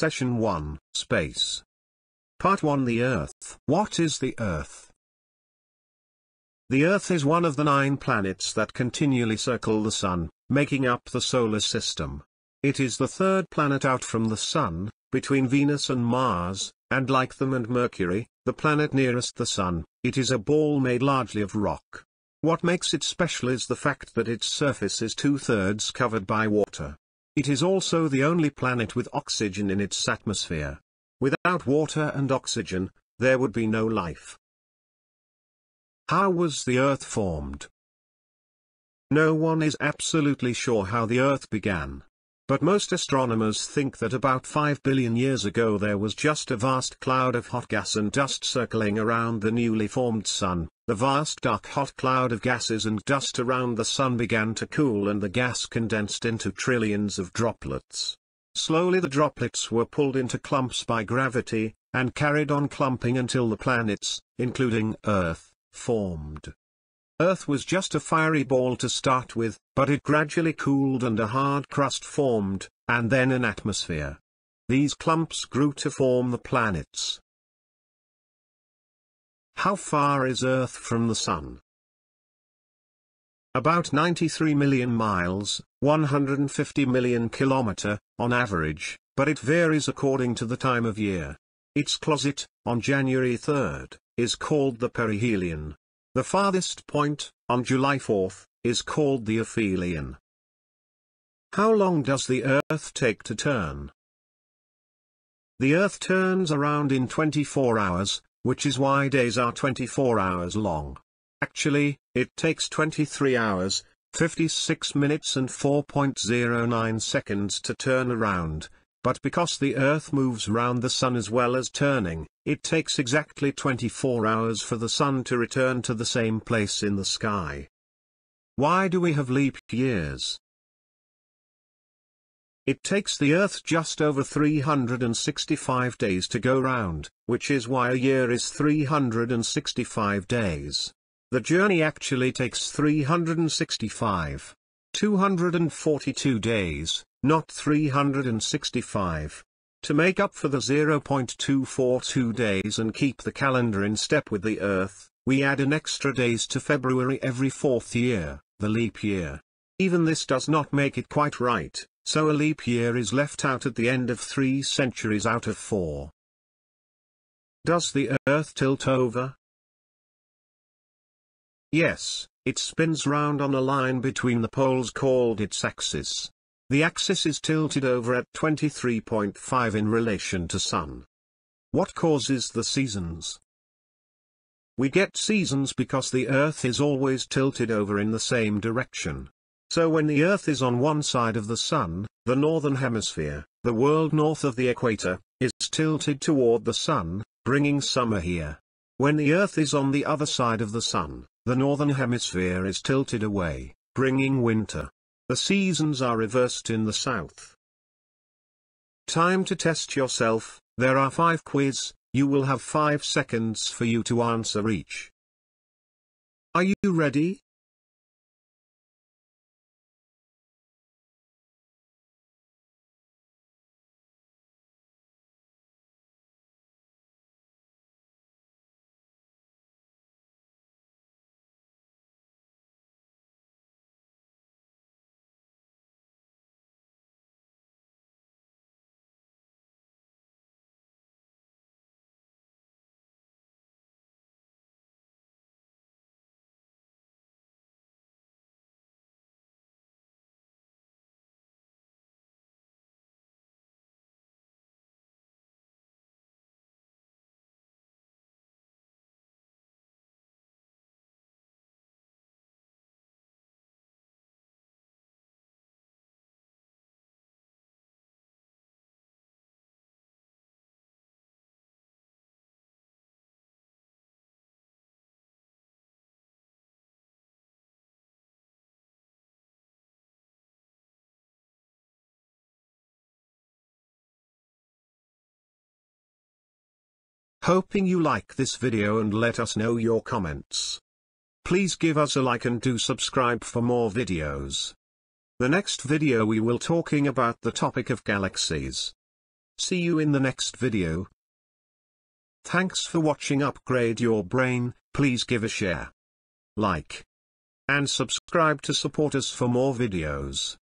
Session 1, Space. Part 1 The Earth. What is the Earth? The Earth is one of the nine planets that continually circle the Sun, making up the solar system. It is the third planet out from the Sun, between Venus and Mars, and like them and Mercury, the planet nearest the Sun, it is a ball made largely of rock. What makes it special is the fact that its surface is two-thirds covered by water. It is also the only planet with oxygen in its atmosphere. Without water and oxygen, there would be no life. How was the Earth formed? No one is absolutely sure how the Earth began. But most astronomers think that about 5 billion years ago there was just a vast cloud of hot gas and dust circling around the newly formed Sun. The vast dark hot cloud of gases and dust around the Sun began to cool and the gas condensed into trillions of droplets. Slowly the droplets were pulled into clumps by gravity, and carried on clumping until the planets, including Earth, formed. Earth was just a fiery ball to start with, but it gradually cooled and a hard crust formed, and then an atmosphere. These clumps grew to form the planets. How far is Earth from the Sun? About 93 million miles, 150 million kilometer, on average, but it varies according to the time of year. Its closet, on January 3, is called the perihelion. The farthest point, on July 4, is called the aphelion. How long does the Earth take to turn? The Earth turns around in 24 hours, which is why days are 24 hours long. Actually, it takes 23 hours, 56 minutes and 4.09 seconds to turn around, but because the Earth moves round the Sun as well as turning, it takes exactly 24 hours for the Sun to return to the same place in the sky. Why do we have leap years? It takes the Earth just over 365 days to go round, which is why a year is 365 days. The journey actually takes 365. 242 days, not 365. To make up for the 0.242 days and keep the calendar in step with the Earth, we add an extra days to February every fourth year, the leap year. Even this does not make it quite right, so a leap year is left out at the end of three centuries out of four. Does the Earth tilt over? Yes, it spins round on a line between the poles called its axis. The axis is tilted over at 23.5 in relation to Sun. What causes the seasons? We get seasons because the Earth is always tilted over in the same direction. So when the Earth is on one side of the Sun, the northern hemisphere, the world north of the equator, is tilted toward the Sun, bringing summer here. When the Earth is on the other side of the Sun, the northern hemisphere is tilted away, bringing winter. The seasons are reversed in the south. Time to test yourself, there are five quiz, you will have five seconds for you to answer each. Are you ready? Hoping you like this video and let us know your comments. Please give us a like and do subscribe for more videos. The next video we will talking about the topic of galaxies. See you in the next video. Thanks for watching Upgrade Your Brain, please give a share, like, and subscribe to support us for more videos.